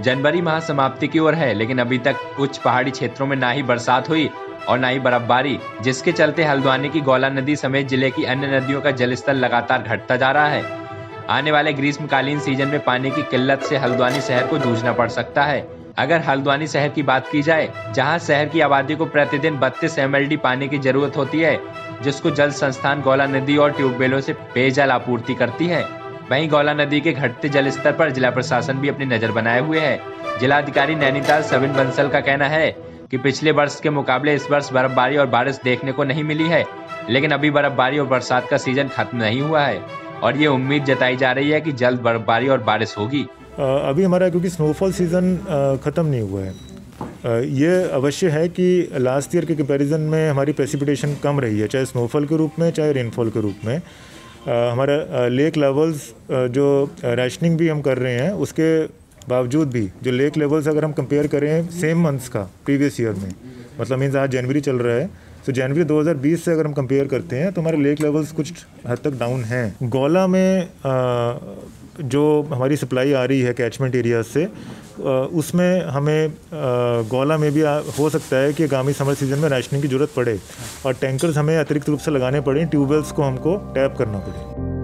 जनवरी माह समाप्ति की ओर है, लेकिन अभी तक उच्च पहाड़ी क्षेत्रों में ना ही बरसात हुई और ना ही बर्फबारी, जिसके चलते हल्द्वानी की गौला नदी समेत ज़िले की अन्य नदियों का जलस्तर लगातार घटता जा रहा है। आने वाले ग्रीष्मकालीन सीज़न में पानी की किल्लत से हल्द्वानी शहर को जूझना पड़ सकता है। अगर हल्द्वानी शहर की बात की जाए, जहाँ शहर की आबादी को प्रतिदिन बत्तीस एम पानी की ज़रूरत होती है, जिसको जल संस्थान गौला नदी और ट्यूबवेलों से पेयजल आपूर्ति करती है। वहीं गौला नदी के घटते जल स्तर पर जिला प्रशासन भी अपनी नज़र बनाए हुए है। जिलाधिकारी नैनीताल सविन बंसल का कहना है कि पिछले वर्ष के मुकाबले इस वर्ष बर्फबारी और बारिश देखने को नहीं मिली है, लेकिन अभी बर्फबारी और बरसात का सीज़न खत्म नहीं हुआ है और ये उम्मीद जताई जा रही है कि जल्द बर्फबारी और बारिश होगी। अभी हमारा क्योंकि स्नोफॉल सीज़न ख़त्म नहीं हुआ है। ये अवश्य है कि लास्ट ईयर के कंपैरिजन में हमारी प्रेसिपिटेशन कम रही है, चाहे स्नोफॉल के रूप में, चाहे रेनफॉल के रूप में। हमारा लेक लेवल्स जो रैशनिंग भी हम कर रहे हैं उसके बावजूद भी जो लेक लेवल्स अगर हम कंपेयर करें सेम मंथ्स का प्रीवियस ईयर में मतलब मीन्स आज जनवरी चल रहा है तो जनवरी 2020 से अगर हम कंपेयर करते हैं तो हमारे लेक लेवल्स कुछ हद तक डाउन हैं। गोला में आ, जो हमारी सप्लाई आ रही है कैचमेंट एरिया से उसमें हमें गोला में भी हो सकता है कि आगामी समर सीज़न में राशनिंग की ज़रूरत पड़े और टैंकर्स हमें अतिरिक्त रूप से लगाने पड़े, ट्यूबवेल्स को हमको टैप करना पड़े।